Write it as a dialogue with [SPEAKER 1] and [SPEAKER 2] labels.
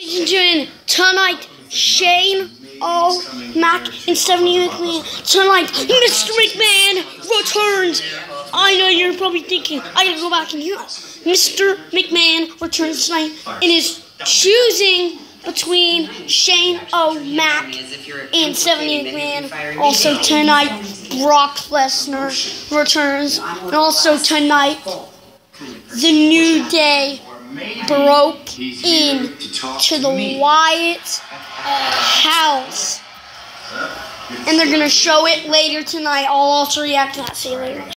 [SPEAKER 1] Ladies and gentlemen, tonight, Shane O'Mac and Stephanie McMahon. Tonight, Mr. McMahon returns. I know you're probably thinking, I gotta go back and hear. Mr. McMahon returns tonight and is choosing between Shane O'Mac and Stephanie McMahon. Also tonight, Brock Lesnar returns. And also tonight, the New Day broke in to the Wyatt uh, house. And they're going to show it later tonight. I'll also react to that. See you later.